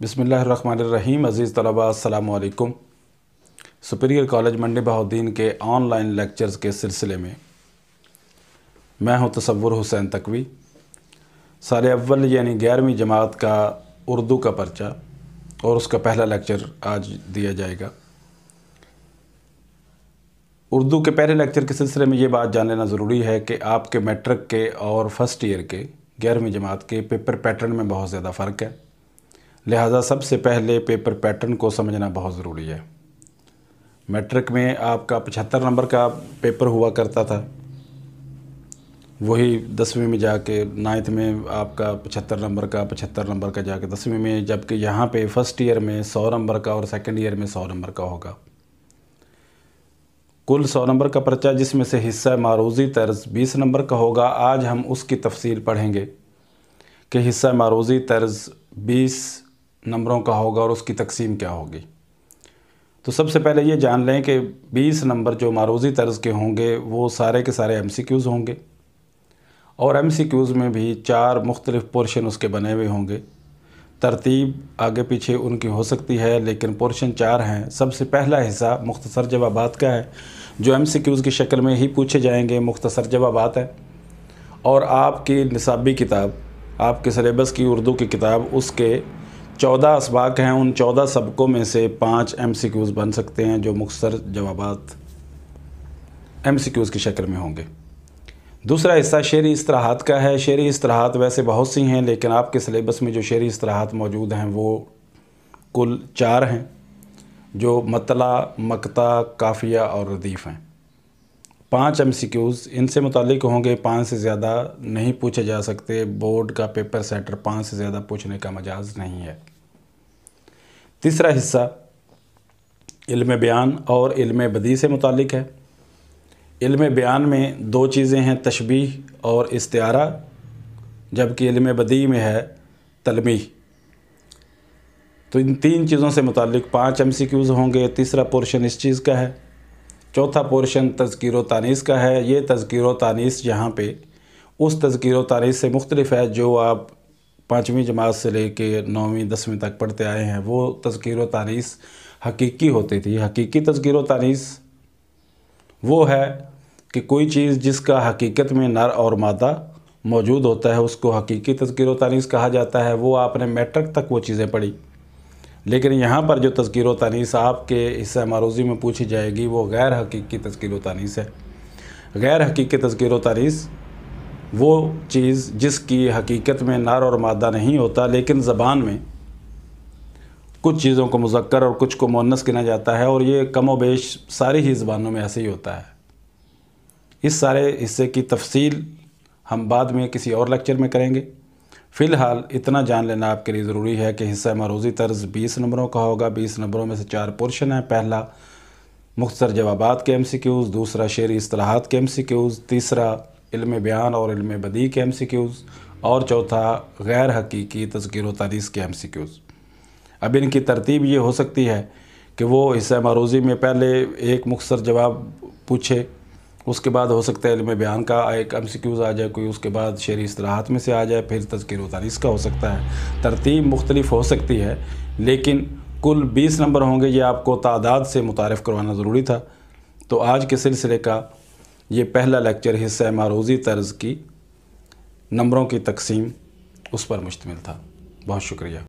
बिसमीम अज़ीज़ तलबा अलैक्म। सुपीरियर कॉलेज मंडी बहाउद्दीन के ऑनलाइन लेक्चर्स के सिलसिले में मैं हूँ तसवुर हुसैन तकवी। साल अव्वल यानी ग्यारहवीं जमात का उर्दू का पर्चा और उसका पहला लेक्चर आज दिया जाएगा। उर्दू के पहले लेक्चर के सिलसिले में ये बात जान लेना ज़रूरी है कि आपके मैट्रिक के और फ़र्स्ट ईयर के ग्यारहवीं जमात के पेपर पैटर्न में बहुत ज़्यादा फ़र्क है। लिहाजा सबसे पहले पेपर पैटर्न को समझना बहुत ज़रूरी है। मैट्रिक में आपका पचहत्तर नंबर का पेपर हुआ करता था। वही दसवीं में जाके नाइन्थ में आपका पचहत्तर नंबर का, पचहत्तर नंबर का जाके, दसवीं में जबकि यहाँ पे फ़र्स्ट ईयर में सौ नंबर का और सेकंड ईयर में सौ नंबर का होगा। कुल सौ नंबर का पर्चा जिसमें से हिस्सा मारूजी तर्ज बीस नंबर का होगा, आज हम उसकी तफसील पढ़ेंगे कि हिस्सा मारूजी तर्ज बीस नंबरों का होगा और उसकी तकसीम क्या होगी। तो सबसे पहले ये जान लें कि 20 नंबर जो मारूजी तर्ज के होंगे, वो सारे के सारे एम होंगे। और एम में भी चार मुख्तलिफ़ पोर्शन उसके बने हुए होंगे। तरतीब आगे पीछे उनकी हो सकती है, लेकिन पोर्शन चार हैं। सबसे पहला हिस्सा मुख्तसर जवाबात का है, जो एम सी क्यूज़ की शक्ल में ही पूछे जाएँगे, मुख्तसर जवाबात है। और आपकी निसाबी किताब, आपके सलेबस की उर्दू की किताब, उसके चौदह इसबाक हैं, उन चौदह सबकों में से पाँच एम सी क्यूज़ बन सकते हैं जो मुख्तर जवाब एम सी क्यूज़ की शक्ल में होंगे। दूसरा हिस्सा शेरी असलाहत का है। शेरी असलाहत वैसे बहुत सी हैं, लेकिन आपके सिलेबस में जो शेरी असलाहत मौजूद हैं, वो कुल चार हैं, जो मतला, मकता, काफ़िया और रदीफ़ हैं। पाँच एम सी क्यूज़ इनसे मुतल होंगे, पाँच से ज़्यादा नहीं पूछे जा सकते। बोर्ड का पेपर सेटर पाँच से ज़्यादा पूछने का मजाज नहीं है। तीसरा हिस्सा इल्म बयान और इल्म बदी से मुतल है। इल्म बयान में दो चीज़ें हैं तशबी और इस्तारा जबकि इल्म बदी में है तलमी तो इन तीन चीज़ों से मुतल पाँच एम सी क्यूज़ होंगे, तीसरा पोर्शन इस चीज़ का है, चौथा पोर्शन तज़किर तानीस का है। ये तज़किर तानीस यहाँ पे उस तज़किर तानीस से मुख्तलिफ़ है, जो आप पाँचवीं जमात से लेके नौवीं, दसवीं तक पढ़ते आए हैं। वो तस्कीर तानीस हकीकी होती थी। हकीकी तस्कीर तानीस वो है कि कोई चीज़ जिसका हकीकत में नर और मादा मौजूद होता है, उसको हकीकी तस्कीर तानीस कहा जाता है। वो आपने मैट्रिक तक वो चीज़ें पढ़ी। लेकिन यहाँ पर जो तस्कीर तानीस आपके हिस्सा मारूजी में पूछी जाएगी, वो गैर हकीकी तस्कीर तानीस है। गैर हकीकी तस्कीर तानीस वो चीज़ जिसकी हकीकत में नर और मादा नहीं होता, लेकिन ज़बान में कुछ चीज़ों को मुजक्कर और कुछ को मुन्नस गिना जाता है, और ये कम बेश सारी ही ज़बानों में ऐसे ही होता है। इस सारे हिस्से की तफसील हम बाद में किसी और लेक्चर में करेंगे। फ़िलहाल इतना जान लेना आपके लिए ज़रूरी है कि हिस्सा मरूज़ी तर्ज 20 नंबरों का होगा। 20 नंबरों में से चार पोर्शन है। पहला, मुख्तर जवाबात के एम सी क्यूज़, दूसरा शेरी असलाहत के एम सी क्यूज़, तीसरा इल्म बयान और इल्म बदी के एम सी क्यूज़ और चौथा गैर हकीकी तस्कर तारीस के एम सी क्यूज़ अब इनकी तरतीब ये हो सकती है कि वो हिस्सा मारूजी में पहले एक मुख्तर जवाब पूछे, उसके बाद हो सकता है इल्म बयान का एक एम सी क्यूज़ आ जाए, कोई उसके बाद शेरी असलाहत में से आ जाए, फिर तस्कर तारीस का हो सकता है। तरतीब मुख्तलिफ़ हो सकती है, लेकिन कुल बीस नंबर होंगे, ये आपको तादाद से मुतारफ़ करवाना ज़रूरी था। तो आज के सिलसिले का ये पहला लेक्चर हिस्सा मारूजी तर्ज की, नंबरों की तकसीम, उस पर मुश्तमिल था। बहुत शुक्रिया।